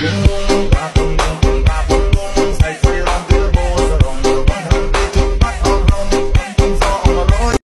Yeah.